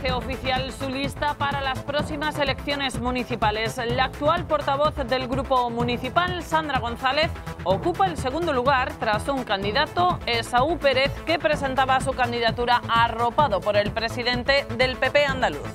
hace oficial su lista para las próximas elecciones municipales. La actual portavoz del grupo municipal, Sandra González, ocupa el segundo lugar tras un candidato, Esaú Pérez, que presentaba su candidatura arropado por el presidente del PP andaluz.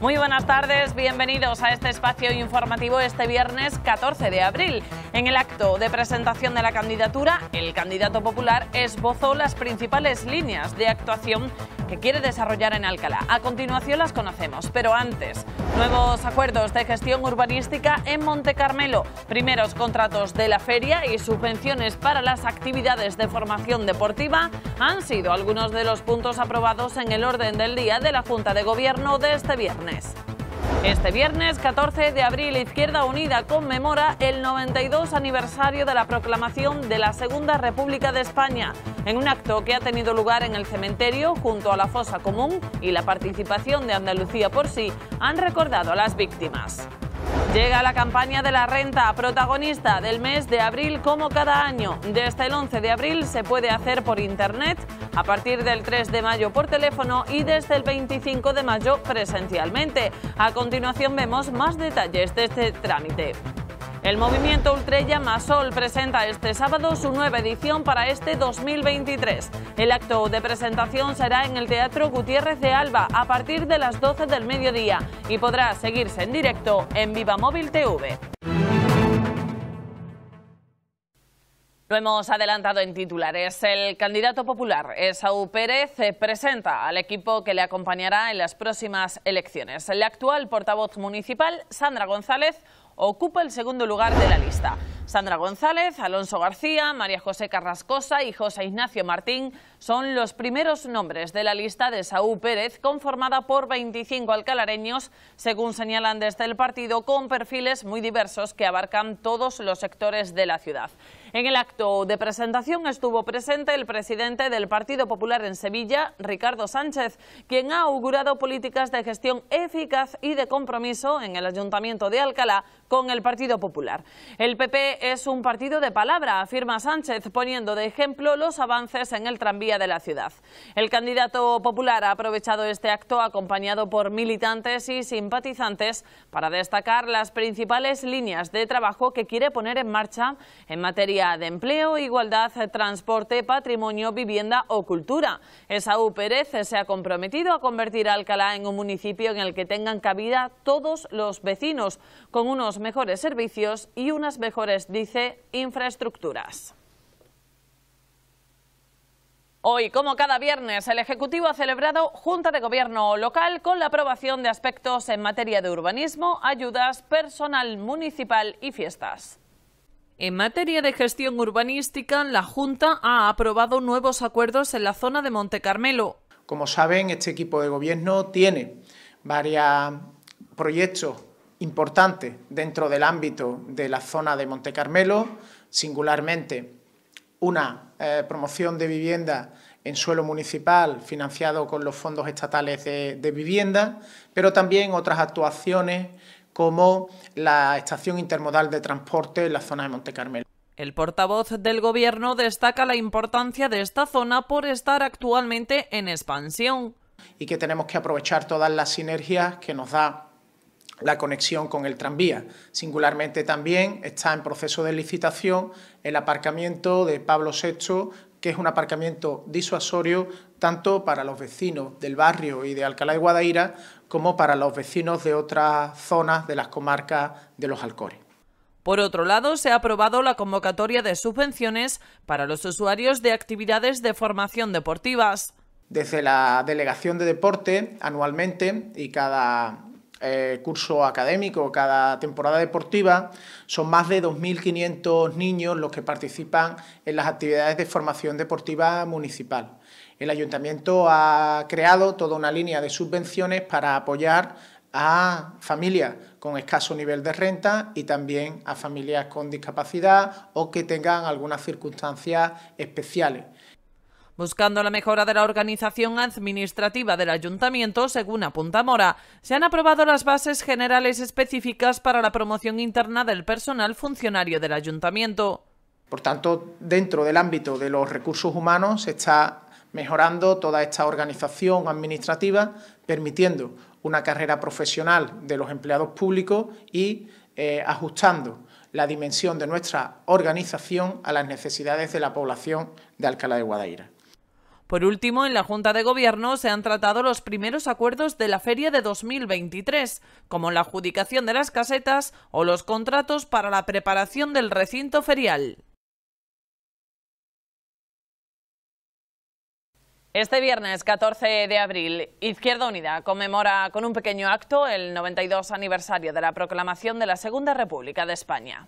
Muy buenas tardes, bienvenidos a este espacio informativo este viernes 14 de abril. En el acto de presentación de la candidatura, el candidato popular esbozó las principales líneas de actuación que quiere desarrollar en Alcalá. A continuación las conocemos, pero antes, nuevos acuerdos de gestión urbanística en Monte Carmelo, primeros contratos de la feria y subvenciones para las actividades de formación deportiva han sido algunos de los puntos aprobados en el orden del día de la Junta de Gobierno de este viernes. Este viernes 14 de abril, Izquierda Unida conmemora el 92 aniversario de la proclamación de la Segunda República de España, en un acto que ha tenido lugar en el cementerio junto a la fosa común y la participación de Andalucía por sí han recordado a las víctimas. Llega la campaña de la renta, protagonista del mes de abril como cada año. Desde el 11 de abril se puede hacer por internet, a partir del 3 de mayo por teléfono y desde el 25 de mayo presencialmente. A continuación vemos más detalles de este trámite. El movimiento Ultrella Masol presenta este sábado su nueva edición para este 2023. El acto de presentación será en el Teatro Gutiérrez de Alba a partir de las 12 del mediodía y podrá seguirse en directo en Viva Móvil TV. Lo hemos adelantado en titulares. El candidato popular, Esaú Pérez, presenta al equipo que le acompañará en las próximas elecciones. El actual portavoz municipal, Sandra González, ocupa el segundo lugar de la lista. Sandra González, Alonso García, María José Carrascosa y José Ignacio Martín son los primeros nombres de la lista de Saúl Pérez, conformada por 25 alcalareños, según señalan desde el partido, con perfiles muy diversos que abarcan todos los sectores de la ciudad. En el acto de presentación estuvo presente el presidente del Partido Popular en Sevilla, Ricardo Sánchez, quien ha augurado políticas de gestión eficaz y de compromiso en el Ayuntamiento de Alcalá con el Partido Popular. El PP es un partido de palabra, afirma Sánchez, poniendo de ejemplo los avances en el tranvía de la ciudad. El candidato popular ha aprovechado este acto acompañado por militantes y simpatizantes para destacar las principales líneas de trabajo que quiere poner en marcha en materia de empleo, igualdad, transporte, patrimonio, vivienda o cultura. Esaú Pérez se ha comprometido a convertir Alcalá en un municipio en el que tengan cabida todos los vecinos, con unos mejores servicios y unas mejores dice infraestructuras. Hoy, como cada viernes, el Ejecutivo ha celebrado Junta de Gobierno local con la aprobación de aspectos en materia de urbanismo, ayudas, personal municipal y fiestas. En materia de gestión urbanística, la Junta ha aprobado nuevos acuerdos en la zona de Monte Carmelo. Como saben, este equipo de gobierno tiene varios proyectos importante dentro del ámbito de la zona de Monte Carmelo, singularmente una eh, promoción de vivienda en suelo municipal financiado con los fondos estatales de vivienda, pero también otras actuaciones como la estación intermodal de transporte en la zona de Monte Carmelo. El portavoz del Gobierno destaca la importancia de esta zona por estar actualmente en expansión. Y que tenemos que aprovechar todas las sinergias que nos da la conexión con el tranvía. Singularmente también está en proceso de licitación el aparcamiento de Pablo VI, que es un aparcamiento disuasorio tanto para los vecinos del barrio y de Alcalá de Guadaira como para los vecinos de otras zonas de las comarcas de los Alcores. Por otro lado, se ha aprobado la convocatoria de subvenciones para los usuarios de actividades de formación deportivas. Desde la Delegación de Deporte, anualmente y cada eh, curso académico, cada temporada deportiva, son más de 2.500 niños los que participan en las actividades de formación deportiva municipal. El ayuntamiento ha creado toda una línea de subvenciones para apoyar a familias con escaso nivel de renta y también a familias con discapacidad o que tengan algunas circunstancias especiales. Buscando la mejora de la organización administrativa del ayuntamiento, según apunta Mora, se han aprobado las bases generales específicas para la promoción interna del personal funcionario del ayuntamiento. Por tanto, dentro del ámbito de los recursos humanos se está mejorando toda esta organización administrativa, permitiendo una carrera profesional de los empleados públicos y eh, ajustando la dimensión de nuestra organización a las necesidades de la población de Alcalá de Guadaira. Por último, en la Junta de Gobierno se han tratado los primeros acuerdos de la feria de 2023, como la adjudicación de las casetas o los contratos para la preparación del recinto ferial. Este viernes 14 de abril, Izquierda Unida conmemora con un pequeño acto el 92 aniversario de la proclamación de la Segunda República de España.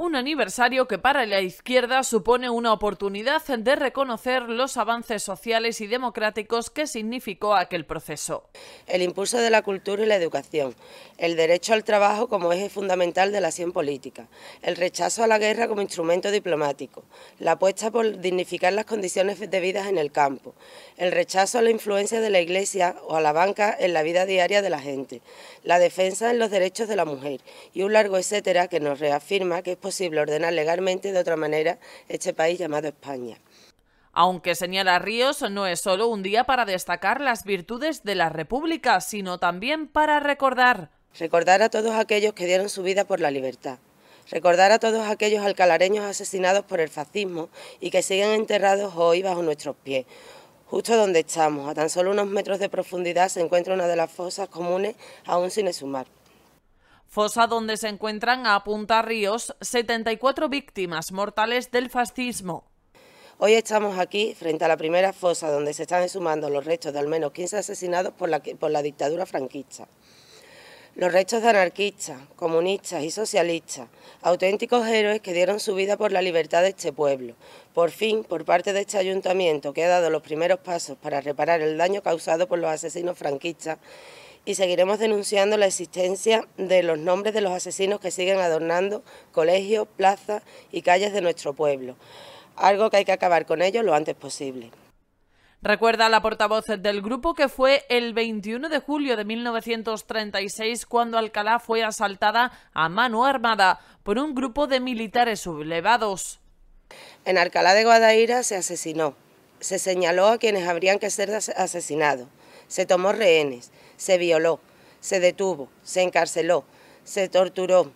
Un aniversario que para la izquierda supone una oportunidad de reconocer los avances sociales y democráticos que significó aquel proceso. El impulso de la cultura y la educación, el derecho al trabajo como eje fundamental de la acción política, el rechazo a la guerra como instrumento diplomático, la apuesta por dignificar las condiciones de vida en el campo, el rechazo a la influencia de la Iglesia o a la banca en la vida diaria de la gente, la defensa en los derechos de la mujer y un largo etcétera que nos reafirma que es posible ordenar legalmente de otra manera este país llamado España. Aunque señala Ríos, no es solo un día para destacar las virtudes de la República, sino también para recordar. Recordar a todos aquellos que dieron su vida por la libertad. Recordar a todos aquellos alcalareños asesinados por el fascismo y que siguen enterrados hoy bajo nuestros pies. Justo donde estamos, a tan solo unos metros de profundidad, se encuentra una de las fosas comunes aún sin exhumar fosa donde se encuentran a Punta Ríos 74 víctimas mortales del fascismo. Hoy estamos aquí frente a la primera fosa donde se están exhumando los restos de al menos 15 asesinados por la, por la dictadura franquista. Los restos de anarquistas, comunistas y socialistas, auténticos héroes que dieron su vida por la libertad de este pueblo. Por fin, por parte de este ayuntamiento que ha dado los primeros pasos para reparar el daño causado por los asesinos franquistas, y seguiremos denunciando la existencia de los nombres de los asesinos que siguen adornando colegios, plazas y calles de nuestro pueblo. Algo que hay que acabar con ello lo antes posible. Recuerda la portavoz del grupo que fue el 21 de julio de 1936 cuando Alcalá fue asaltada a mano armada por un grupo de militares sublevados. En Alcalá de Guadaira se asesinó. Se señaló a quienes habrían que ser asesinados se tomó rehenes, se violó, se detuvo, se encarceló, se torturó,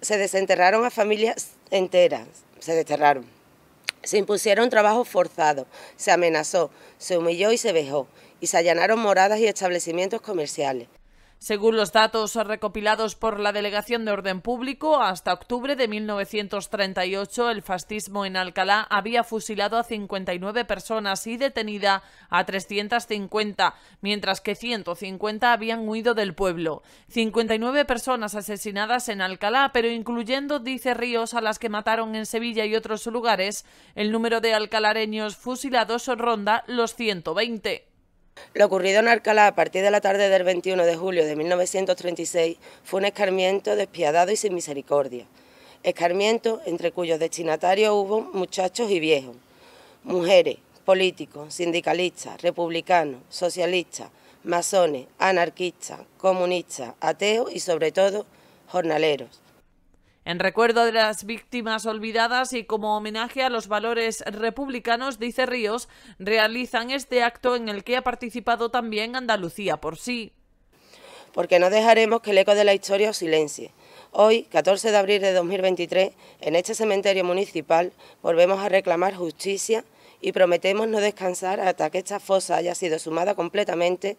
se desenterraron a familias enteras, se desterraron. Se impusieron trabajos forzados, se amenazó, se humilló y se vejó, y se allanaron moradas y establecimientos comerciales. Según los datos recopilados por la Delegación de Orden Público, hasta octubre de 1938 el fascismo en Alcalá había fusilado a 59 personas y detenida a 350, mientras que 150 habían huido del pueblo. 59 personas asesinadas en Alcalá, pero incluyendo, dice Ríos, a las que mataron en Sevilla y otros lugares, el número de alcalareños fusilados ronda los 120. Lo ocurrido en Alcalá a partir de la tarde del 21 de julio de 1936 fue un escarmiento despiadado y sin misericordia. Escarmiento entre cuyos destinatarios hubo muchachos y viejos, mujeres, políticos, sindicalistas, republicanos, socialistas, masones, anarquistas, comunistas, ateos y sobre todo jornaleros. En recuerdo de las víctimas olvidadas y como homenaje a los valores republicanos, dice Ríos, realizan este acto en el que ha participado también Andalucía por sí. Porque no dejaremos que el eco de la historia os silencie. Hoy, 14 de abril de 2023, en este cementerio municipal, volvemos a reclamar justicia y prometemos no descansar hasta que esta fosa haya sido sumada completamente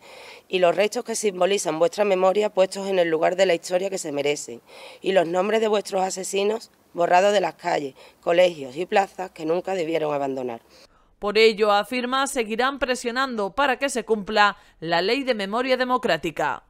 y los restos que simbolizan vuestra memoria puestos en el lugar de la historia que se merecen y los nombres de vuestros asesinos borrados de las calles, colegios y plazas que nunca debieron abandonar. Por ello, afirma, seguirán presionando para que se cumpla la ley de memoria democrática.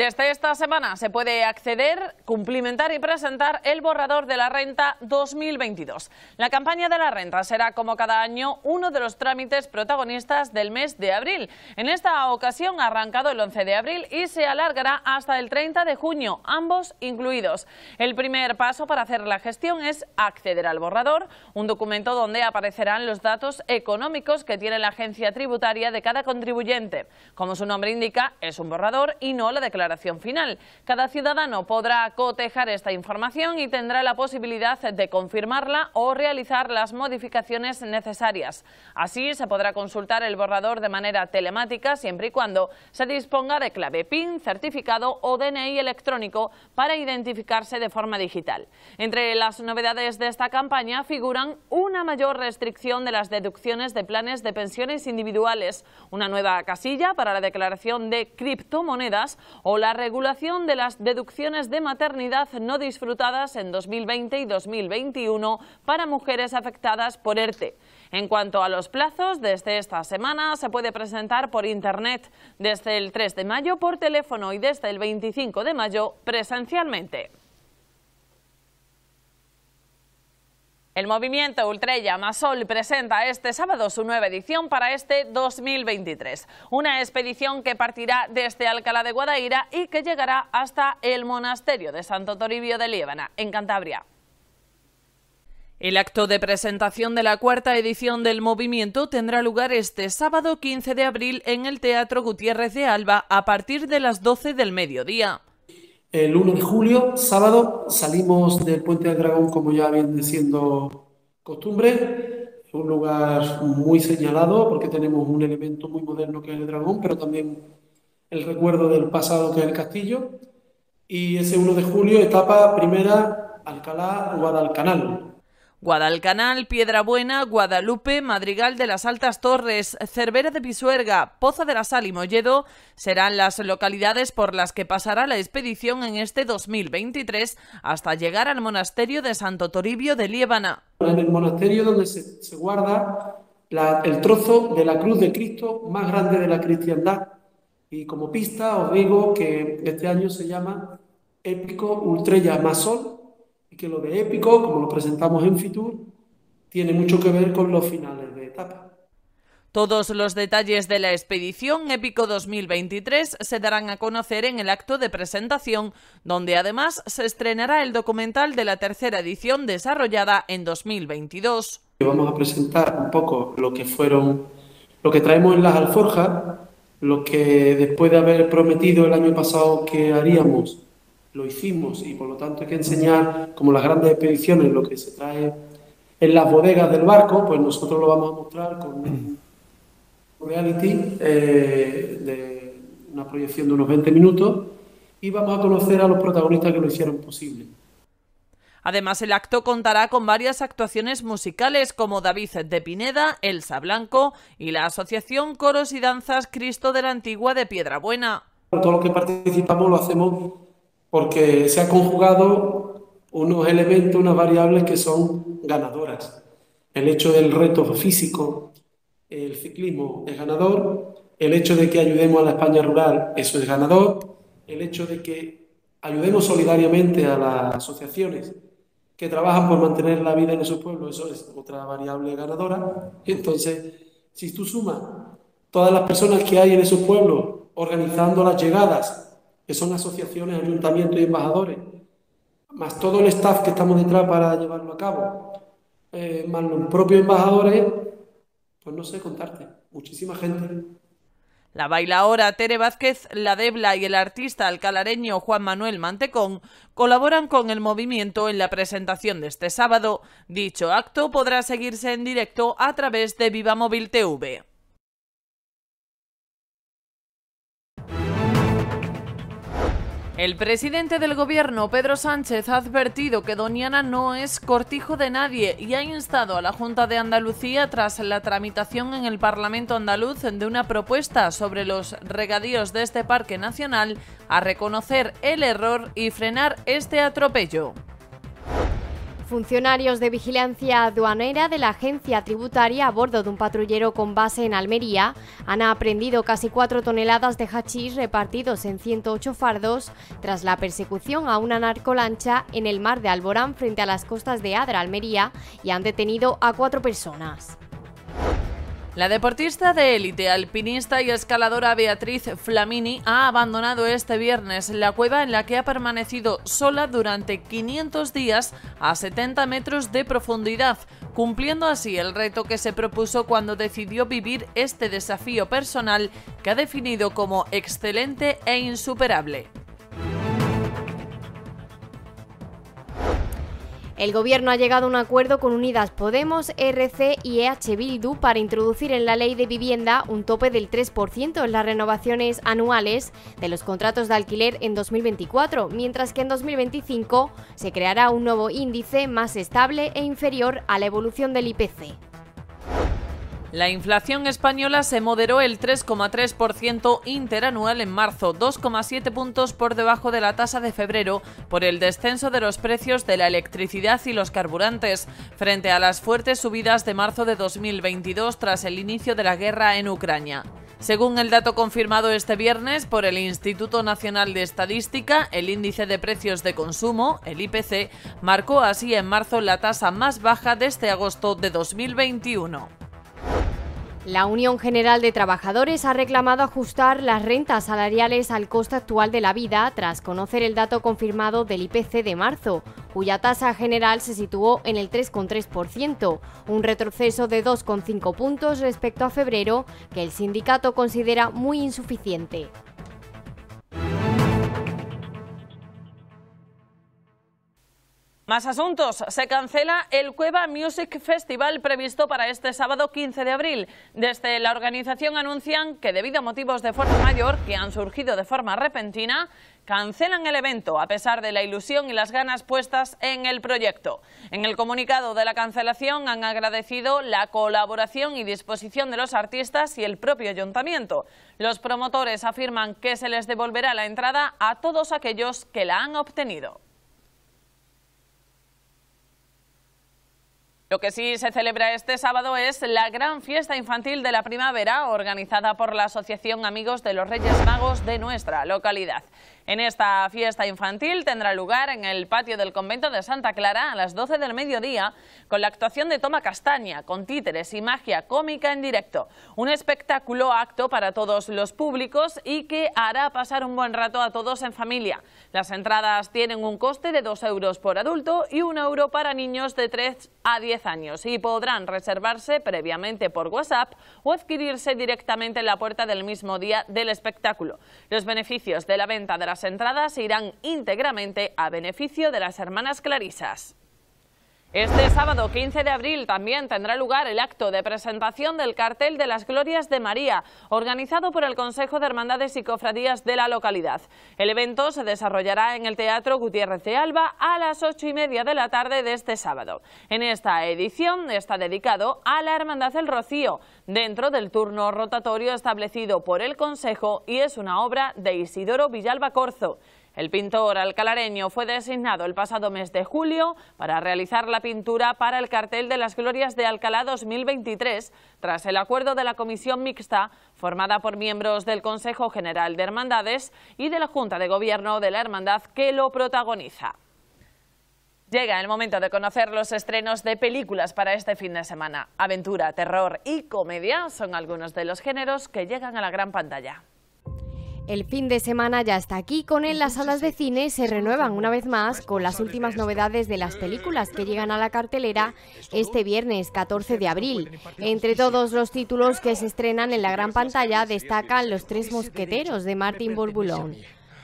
Desde esta semana se puede acceder, cumplimentar y presentar el borrador de la renta 2022. La campaña de la renta será, como cada año, uno de los trámites protagonistas del mes de abril. En esta ocasión ha arrancado el 11 de abril y se alargará hasta el 30 de junio, ambos incluidos. El primer paso para hacer la gestión es acceder al borrador, un documento donde aparecerán los datos económicos que tiene la agencia tributaria de cada contribuyente. Como su nombre indica, es un borrador y no la final. Cada ciudadano podrá cotejar esta información y tendrá la posibilidad de confirmarla o realizar las modificaciones necesarias. Así se podrá consultar el borrador de manera telemática siempre y cuando se disponga de clave PIN, certificado o DNI electrónico para identificarse de forma digital. Entre las novedades de esta campaña figuran una mayor restricción de las deducciones de planes de pensiones individuales, una nueva casilla para la declaración de criptomonedas la regulación de las deducciones de maternidad no disfrutadas en 2020 y 2021 para mujeres afectadas por ERTE. En cuanto a los plazos, desde esta semana se puede presentar por Internet, desde el 3 de mayo por teléfono y desde el 25 de mayo presencialmente. El movimiento Ultrella Masol presenta este sábado su nueva edición para este 2023. Una expedición que partirá desde Alcalá de Guadaira y que llegará hasta el monasterio de Santo Toribio de Líbana, en Cantabria. El acto de presentación de la cuarta edición del movimiento tendrá lugar este sábado 15 de abril en el Teatro Gutiérrez de Alba a partir de las 12 del mediodía. El 1 de julio, sábado, salimos del Puente del Dragón, como ya viene siendo costumbre, un lugar muy señalado porque tenemos un elemento muy moderno que es el dragón, pero también el recuerdo del pasado que es el castillo. Y ese 1 de julio, etapa primera, Alcalá, Guadalcanal. Guadalcanal, Buena, Guadalupe, Madrigal de las Altas Torres, Cervera de Pisuerga, Poza de la Sal y Molledo serán las localidades por las que pasará la expedición en este 2023 hasta llegar al monasterio de Santo Toribio de Liébana. En el monasterio donde se, guarda el trozo de la cruz de Cristo más grande de la cristiandad. Y como pista os digo que este año se llama Épico Ultrella Masol que lo de épico, como lo presentamos en Fitur, tiene mucho que ver con los finales de etapa. Todos los detalles de la expedición Épico 2023 se darán a conocer en el acto de presentación, donde además se estrenará el documental de la tercera edición desarrollada en 2022. Vamos a presentar un poco lo que fueron, lo que traemos en las alforjas, lo que después de haber prometido el año pasado que haríamos lo hicimos y por lo tanto hay que enseñar, como las grandes expediciones, lo que se trae en las bodegas del barco, pues nosotros lo vamos a mostrar con un reality eh, de una proyección de unos 20 minutos y vamos a conocer a los protagonistas que lo hicieron posible. Además, el acto contará con varias actuaciones musicales como David de Pineda, Elsa Blanco y la Asociación Coros y Danzas Cristo de la Antigua de Piedrabuena. Todo lo que participamos lo hacemos porque se han conjugado unos elementos, unas variables que son ganadoras. El hecho del reto físico, el ciclismo es ganador, el hecho de que ayudemos a la España rural, eso es ganador, el hecho de que ayudemos solidariamente a las asociaciones que trabajan por mantener la vida en esos pueblos, eso es otra variable ganadora. entonces, si tú sumas todas las personas que hay en esos pueblos organizando las llegadas, que son asociaciones, ayuntamientos y embajadores, más todo el staff que estamos detrás para llevarlo a cabo, eh, más los propios embajadores, pues no sé contarte, muchísima gente. La bailaora Tere Vázquez, la Debla y el artista alcalareño Juan Manuel Mantecón colaboran con el movimiento en la presentación de este sábado. Dicho acto podrá seguirse en directo a través de Viva Móvil TV. El presidente del gobierno, Pedro Sánchez, ha advertido que Doñana no es cortijo de nadie y ha instado a la Junta de Andalucía, tras la tramitación en el Parlamento andaluz de una propuesta sobre los regadíos de este parque nacional, a reconocer el error y frenar este atropello. Funcionarios de vigilancia aduanera de la agencia tributaria a bordo de un patrullero con base en Almería han aprendido casi 4 toneladas de hachís repartidos en 108 fardos tras la persecución a una narcolancha en el mar de Alborán frente a las costas de Adra, Almería, y han detenido a cuatro personas. La deportista de élite, alpinista y escaladora Beatriz Flamini ha abandonado este viernes la cueva en la que ha permanecido sola durante 500 días a 70 metros de profundidad, cumpliendo así el reto que se propuso cuando decidió vivir este desafío personal que ha definido como excelente e insuperable. El Gobierno ha llegado a un acuerdo con Unidas Podemos, RC y EH Bildu para introducir en la ley de vivienda un tope del 3% en las renovaciones anuales de los contratos de alquiler en 2024, mientras que en 2025 se creará un nuevo índice más estable e inferior a la evolución del IPC. La inflación española se moderó el 3,3% interanual en marzo, 2,7 puntos por debajo de la tasa de febrero por el descenso de los precios de la electricidad y los carburantes, frente a las fuertes subidas de marzo de 2022 tras el inicio de la guerra en Ucrania. Según el dato confirmado este viernes por el Instituto Nacional de Estadística, el índice de precios de consumo, el IPC, marcó así en marzo la tasa más baja desde agosto de 2021. La Unión General de Trabajadores ha reclamado ajustar las rentas salariales al coste actual de la vida tras conocer el dato confirmado del IPC de marzo, cuya tasa general se situó en el 3,3%, un retroceso de 2,5 puntos respecto a febrero que el sindicato considera muy insuficiente. Más asuntos. Se cancela el Cueva Music Festival previsto para este sábado 15 de abril. Desde la organización anuncian que debido a motivos de fuerza mayor que han surgido de forma repentina, cancelan el evento a pesar de la ilusión y las ganas puestas en el proyecto. En el comunicado de la cancelación han agradecido la colaboración y disposición de los artistas y el propio ayuntamiento. Los promotores afirman que se les devolverá la entrada a todos aquellos que la han obtenido. Lo que sí se celebra este sábado es la gran fiesta infantil de la primavera organizada por la Asociación Amigos de los Reyes Magos de nuestra localidad. En esta fiesta infantil tendrá lugar en el patio del convento de Santa Clara a las 12 del mediodía con la actuación de Toma Castaña, con títeres y magia cómica en directo. Un espectáculo acto para todos los públicos y que hará pasar un buen rato a todos en familia. Las entradas tienen un coste de 2 euros por adulto y 1 euro para niños de 3 a 10 años y podrán reservarse previamente por WhatsApp o adquirirse directamente en la puerta del mismo día del espectáculo. Los beneficios de la venta de las entradas irán íntegramente a beneficio de las hermanas Clarisas. Este sábado 15 de abril también tendrá lugar el acto de presentación del cartel de las Glorias de María, organizado por el Consejo de Hermandades y Cofradías de la localidad. El evento se desarrollará en el Teatro Gutiérrez de Alba a las ocho y media de la tarde de este sábado. En esta edición está dedicado a la Hermandad del Rocío, dentro del turno rotatorio establecido por el Consejo y es una obra de Isidoro Villalba Corzo. El pintor alcalareño fue designado el pasado mes de julio para realizar la pintura para el cartel de las Glorias de Alcalá 2023, tras el acuerdo de la comisión mixta formada por miembros del Consejo General de Hermandades y de la Junta de Gobierno de la Hermandad que lo protagoniza. Llega el momento de conocer los estrenos de películas para este fin de semana. Aventura, terror y comedia son algunos de los géneros que llegan a la gran pantalla. El fin de semana ya está aquí, con él las salas de cine se renuevan una vez más con las últimas novedades de las películas que llegan a la cartelera este viernes 14 de abril. Entre todos los títulos que se estrenan en la gran pantalla destacan Los Tres Mosqueteros de Martin Bourboulon.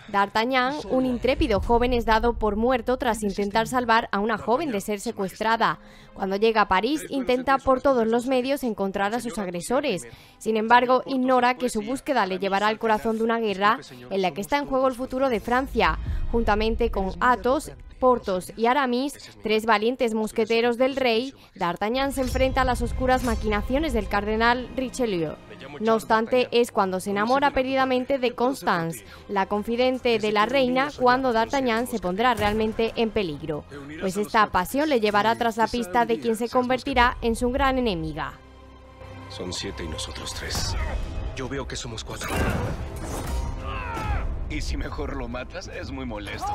D'Artagnan, un intrépido joven, es dado por muerto tras intentar salvar a una joven de ser secuestrada. Cuando llega a París, intenta por todos los medios encontrar a sus agresores. Sin embargo, ignora que su búsqueda le llevará al corazón de una guerra en la que está en juego el futuro de Francia, juntamente con Athos Portos y Aramis, tres valientes mosqueteros del rey, D'Artagnan se enfrenta a las oscuras maquinaciones del cardenal Richelieu. No obstante, es cuando se enamora perdidamente de Constance, la confidente de la reina, cuando D'Artagnan se pondrá realmente en peligro, pues esta pasión le llevará tras la pista de quien se convertirá en su gran enemiga. Son siete y nosotros tres. Yo veo que somos cuatro. Y si mejor lo matas, es muy molesto.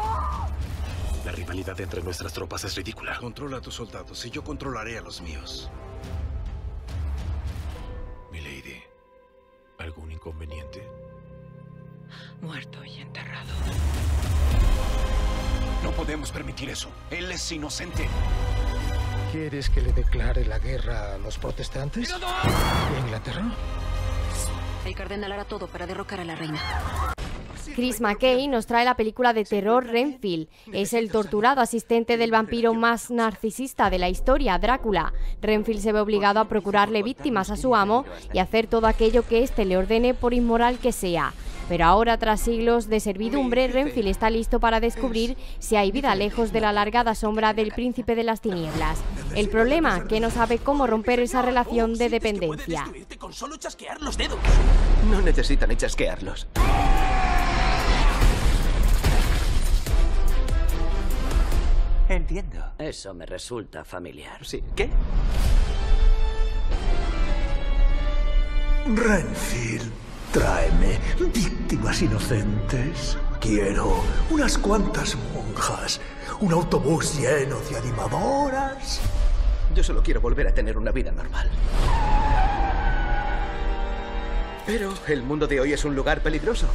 La rivalidad entre nuestras tropas es ridícula. Controla a tus soldados y yo controlaré a los míos. Inconveniente? Muerto y enterrado. No podemos permitir eso. Él es inocente. ¿Quieres que le declare la guerra a los protestantes? ¿Y a Inglaterra? El cardenal hará todo para derrocar a la reina. Chris McKay nos trae la película de terror Renfield. Es el torturado asistente del vampiro más narcisista de la historia, Drácula. Renfield se ve obligado a procurarle víctimas a su amo y hacer todo aquello que éste le ordene por inmoral que sea. Pero ahora, tras siglos de servidumbre, Renfield está listo para descubrir si hay vida lejos de la alargada sombra del príncipe de las tinieblas. El problema, que no sabe cómo romper esa relación de dependencia. No necesitan chasquearlos. Entiendo. Eso me resulta familiar. Sí. ¿Qué? Renfield, tráeme víctimas inocentes. Quiero unas cuantas monjas, un autobús lleno de animadoras. Yo solo quiero volver a tener una vida normal. Pero el mundo de hoy es un lugar peligroso.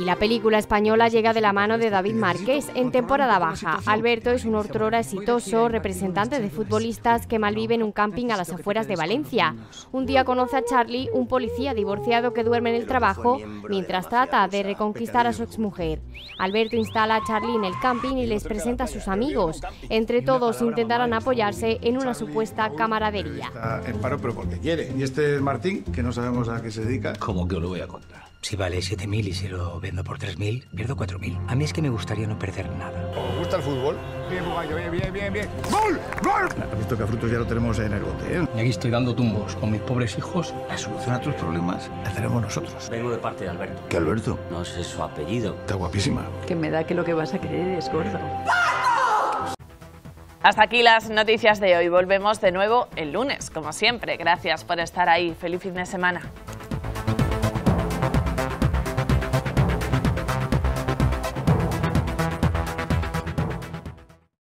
Y la película española llega de la mano de David Márquez en temporada baja. Alberto es un otrora exitoso representante de futbolistas que malvive en un camping a las afueras de Valencia. Un día conoce a Charlie, un policía divorciado que duerme en el trabajo mientras trata de reconquistar a su exmujer. Alberto instala a Charlie en el camping y les presenta a sus amigos. Entre todos intentarán apoyarse en una supuesta camaradería. Está en paro pero porque quiere. Y este es Martín, que no sabemos a qué se dedica. ¿Cómo que os lo voy a contar? Si vale 7.000 y si lo vendo por 3.000, pierdo 4.000. A mí es que me gustaría no perder nada. ¿Os gusta el fútbol? Bien, Bugallo, bien, bien, bien, bien. ¡Gol! ¡Gol! Has visto que a frutos ya lo tenemos en el bote, ¿eh? Y aquí estoy dando tumbos con mis pobres hijos. La solución a tus problemas la tenemos nosotros. Vengo de parte de Alberto. ¿Qué Alberto? No sé su apellido. Está guapísima. Que me da que lo que vas a querer es gordo. Hasta aquí las noticias de hoy. Volvemos de nuevo el lunes, como siempre. Gracias por estar ahí. Feliz fin de semana.